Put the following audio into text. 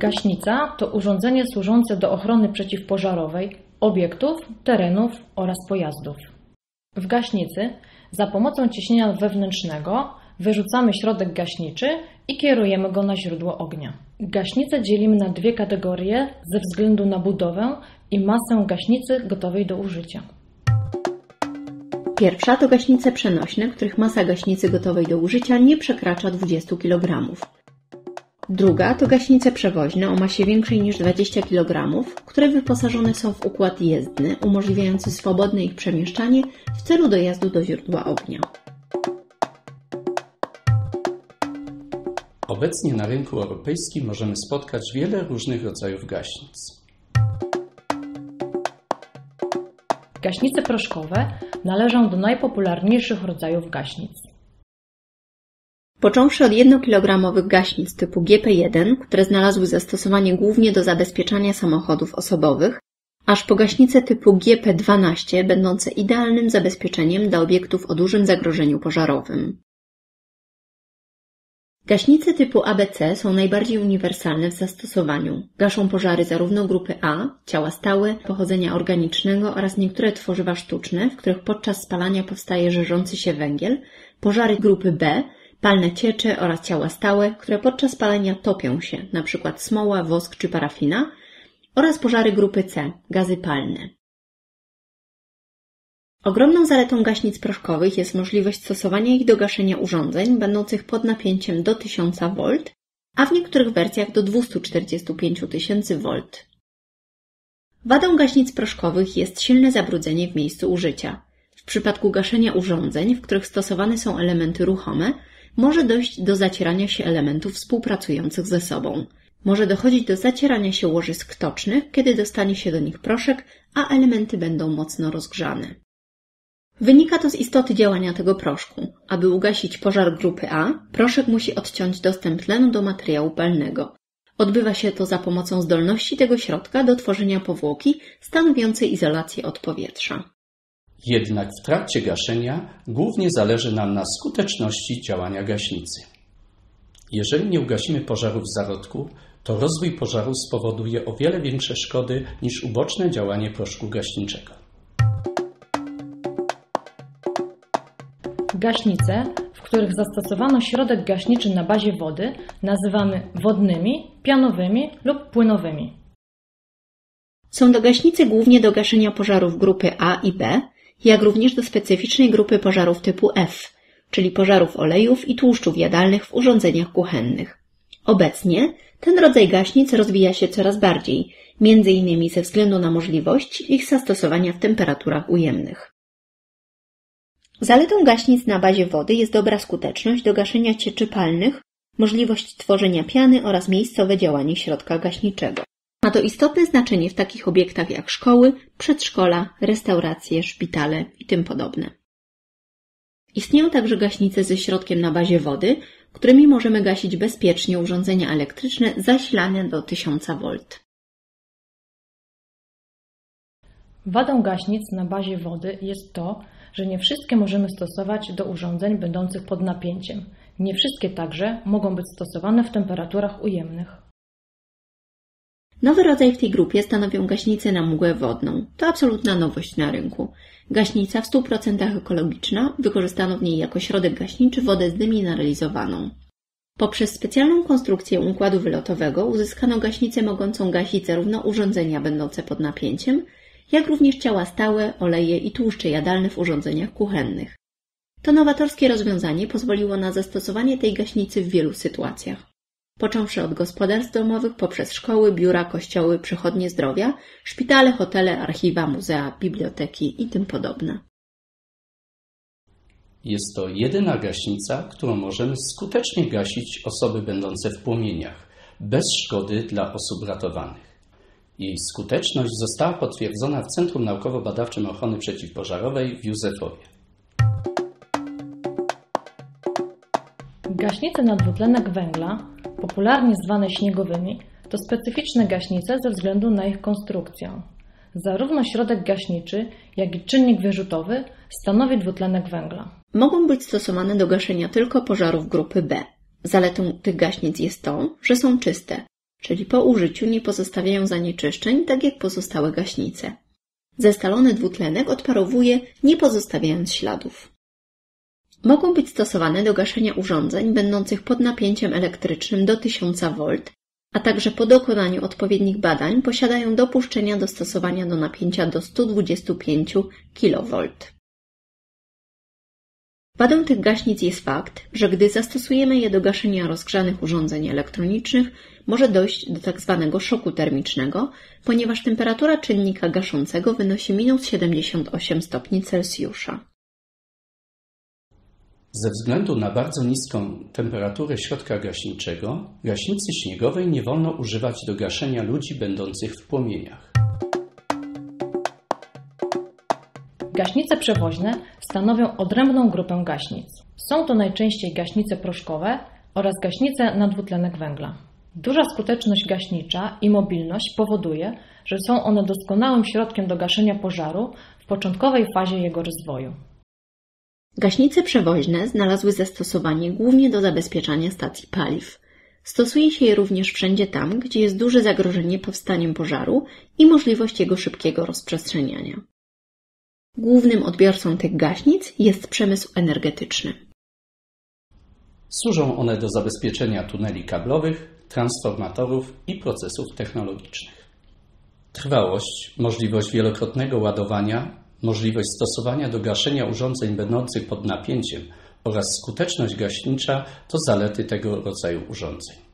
Gaśnica to urządzenie służące do ochrony przeciwpożarowej obiektów, terenów oraz pojazdów. W gaśnicy za pomocą ciśnienia wewnętrznego wyrzucamy środek gaśniczy i kierujemy go na źródło ognia. Gaśnicę dzielimy na dwie kategorie ze względu na budowę i masę gaśnicy gotowej do użycia. Pierwsza to gaśnice przenośne, których masa gaśnicy gotowej do użycia nie przekracza 20 kg. Druga to gaśnice przewoźne o masie większej niż 20 kg, które wyposażone są w układ jezdny umożliwiający swobodne ich przemieszczanie w celu dojazdu do źródła ognia. Obecnie na rynku europejskim możemy spotkać wiele różnych rodzajów gaśnic. Gaśnice proszkowe należą do najpopularniejszych rodzajów gaśnic. Począwszy od 1-kilogramowych gaśnic typu GP1, które znalazły zastosowanie głównie do zabezpieczania samochodów osobowych, aż po gaśnice typu GP12, będące idealnym zabezpieczeniem dla obiektów o dużym zagrożeniu pożarowym. Gaśnice typu ABC są najbardziej uniwersalne w zastosowaniu. Gaszą pożary zarówno grupy A, ciała stałe, pochodzenia organicznego oraz niektóre tworzywa sztuczne, w których podczas spalania powstaje żerzący się węgiel, pożary grupy B, palne ciecze oraz ciała stałe, które podczas palenia topią się, np. smoła, wosk czy parafina, oraz pożary grupy C, gazy palne. Ogromną zaletą gaśnic proszkowych jest możliwość stosowania ich do gaszenia urządzeń będących pod napięciem do 1000 V, a w niektórych wersjach do 245 tysięcy V. Wadą gaśnic proszkowych jest silne zabrudzenie w miejscu użycia. W przypadku gaszenia urządzeń, w których stosowane są elementy ruchome, może dojść do zacierania się elementów współpracujących ze sobą. Może dochodzić do zacierania się łożysk tocznych, kiedy dostanie się do nich proszek, a elementy będą mocno rozgrzane. Wynika to z istoty działania tego proszku. Aby ugasić pożar grupy A, proszek musi odciąć dostęp tlenu do materiału palnego. Odbywa się to za pomocą zdolności tego środka do tworzenia powłoki stanowiącej izolację od powietrza. Jednak w trakcie gaszenia głównie zależy nam na skuteczności działania gaśnicy. Jeżeli nie ugasimy pożaru w zarodku, to rozwój pożaru spowoduje o wiele większe szkody niż uboczne działanie proszku gaśniczego. Gaśnice, w których zastosowano środek gaśniczy na bazie wody, nazywamy wodnymi, pianowymi lub płynowymi. Są to gaśnice głównie do gaszenia pożarów grupy A i B, jak również do specyficznej grupy pożarów typu F, czyli pożarów olejów i tłuszczów jadalnych w urządzeniach kuchennych. Obecnie ten rodzaj gaśnic rozwija się coraz bardziej, między innymi ze względu na możliwość ich zastosowania w temperaturach ujemnych. Zaletą gaśnic na bazie wody jest dobra skuteczność do gaszenia cieczy palnych, możliwość tworzenia piany oraz miejscowe działanie środka gaśniczego. Ma to istotne znaczenie w takich obiektach jak szkoły, przedszkola, restauracje, szpitale i tym podobne. Istnieją także gaśnice ze środkiem na bazie wody, którymi możemy gasić bezpiecznie urządzenia elektryczne zasilane do 1000 V. Wadą gaśnic na bazie wody jest to, że nie wszystkie możemy stosować do urządzeń będących pod napięciem. Nie wszystkie także mogą być stosowane w temperaturach ujemnych. Nowy rodzaj w tej grupie stanowią gaśnice na mgłę wodną. To absolutna nowość na rynku. Gaśnica w 100% ekologiczna, wykorzystano w niej jako środek gaśniczy wodę zdemineralizowaną. Poprzez specjalną konstrukcję układu wylotowego uzyskano gaśnicę mogącą gasić zarówno urządzenia będące pod napięciem, jak również ciała stałe, oleje i tłuszcze jadalne w urządzeniach kuchennych. To nowatorskie rozwiązanie pozwoliło na zastosowanie tej gaśnicy w wielu sytuacjach. Począwszy od gospodarstw domowych poprzez szkoły, biura, kościoły, przychodnie zdrowia, szpitale, hotele, archiwa, muzea, biblioteki i tym podobne. Jest to jedyna gaśnica, którą możemy skutecznie gasić osoby będące w płomieniach, bez szkody dla osób ratowanych. Jej skuteczność została potwierdzona w Centrum Naukowo-Badawczym Ochrony Przeciwpożarowej w Józefowie. Gaśnice na dwutlenek węgla, popularnie zwane śniegowymi, to specyficzne gaśnice ze względu na ich konstrukcję. Zarówno środek gaśniczy, jak i czynnik wyrzutowy stanowi dwutlenek węgla. Mogą być stosowane do gaszenia tylko pożarów grupy B. Zaletą tych gaśnic jest to, że są czyste, czyli po użyciu nie pozostawiają zanieczyszczeń, tak jak pozostałe gaśnice. Zestalony dwutlenek odparowuje, nie pozostawiając śladów. Mogą być stosowane do gaszenia urządzeń będących pod napięciem elektrycznym do 1000 V, a także po dokonaniu odpowiednich badań posiadają dopuszczenia do stosowania do napięcia do 125 kV. Wadą tych gaśnic jest fakt, że gdy zastosujemy je do gaszenia rozgrzanych urządzeń elektronicznych, może dojść do tzw. szoku termicznego, ponieważ temperatura czynnika gaszącego wynosi minus 78 stopni Celsjusza. Ze względu na bardzo niską temperaturę środka gaśniczego, gaśnicy śniegowej nie wolno używać do gaszenia ludzi będących w płomieniach. Gaśnice przewoźne stanowią odrębną grupę gaśnic. Są to najczęściej gaśnice proszkowe oraz gaśnice na dwutlenek węgla. Duża skuteczność gaśnicza i mobilność powoduje, że są one doskonałym środkiem do gaszenia pożaru w początkowej fazie jego rozwoju. Gaśnice przewoźne znalazły zastosowanie głównie do zabezpieczania stacji paliw. Stosuje się je również wszędzie tam, gdzie jest duże zagrożenie powstaniem pożaru i możliwość jego szybkiego rozprzestrzeniania. Głównym odbiorcą tych gaśnic jest przemysł energetyczny. Służą one do zabezpieczenia tuneli kablowych, transformatorów i procesów technologicznych. Trwałość, możliwość wielokrotnego ładowania, możliwość stosowania do gaszenia urządzeń będących pod napięciem oraz skuteczność gaśnicza to zalety tego rodzaju urządzeń.